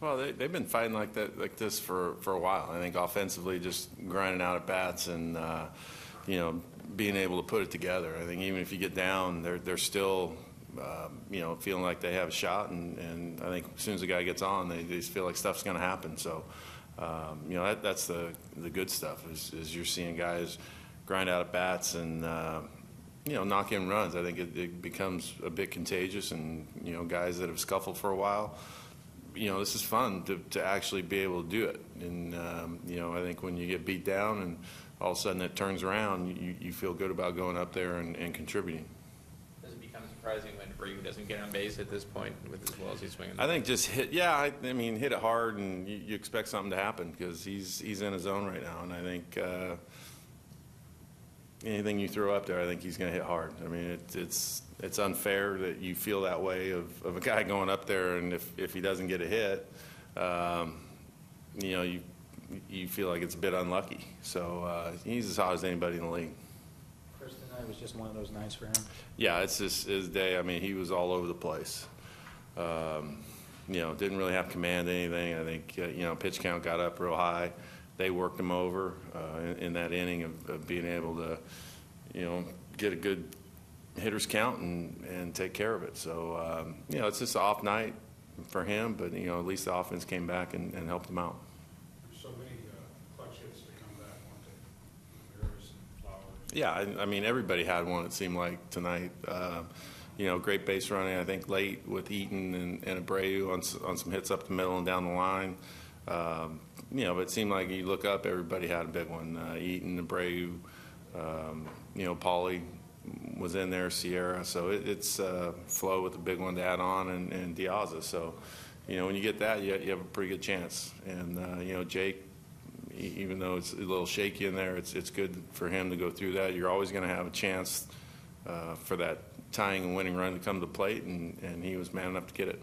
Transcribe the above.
Well, they, they've been fighting like that, like this for, for a while. I think offensively, just grinding out at bats and, uh, you know, being able to put it together. I think even if you get down, they're, they're still, um, you know, feeling like they have a shot. And, and I think as soon as the guy gets on, they, they just feel like stuff's going to happen. So, um, you know, that, that's the, the good stuff is, is you're seeing guys grind out at bats and, uh, you know, knock in runs. I think it, it becomes a bit contagious and, you know, guys that have scuffled for a while, you know, this is fun to, to actually be able to do it. And, um, you know, I think when you get beat down and all of a sudden it turns around, you, you feel good about going up there and, and contributing. Does it become surprising when Abreu doesn't get on base at this point with as well as he's swinging? I think just hit, yeah, I, I mean, hit it hard and you, you expect something to happen because he's, he's in his zone right now. And I think, uh, anything you throw up there, I think he's going to hit hard. I mean, it, it's it's unfair that you feel that way of, of a guy going up there, and if, if he doesn't get a hit, um, you know, you you feel like it's a bit unlucky. So uh, he's as hot as anybody in the league. First tonight was just one of those nights for him. Yeah, it's just his day. I mean, he was all over the place. Um, you know, didn't really have command of anything. I think uh, you know pitch count got up real high. They worked him over uh, in, in that inning of, of being able to, you know, get a good hitters count and, and take care of it. So, um, you know, it's just an off night for him, but, you know, at least the offense came back and, and helped him out. So many uh, clutch hits to come back, weren't they? Yeah, I, I mean, everybody had one, it seemed like, tonight. Uh, you know, great base running, I think, late with Eaton and, and Abreu on, on some hits up the middle and down the line. Um, you know, but it seemed like you look up, everybody had a big one. Uh, Eaton, Abreu, um, you know, Paulie was in there, Sierra. So it, it's uh, Flo with a big one to add on, and, and De Aza. So, you know, when you get that, you, you have a pretty good chance. And uh, you know, Jake, even though it's a little shaky in there, it's it's good for him to go through that. You're always going to have a chance uh, for that tying and winning run to come to plate, and, and he was man enough to get it.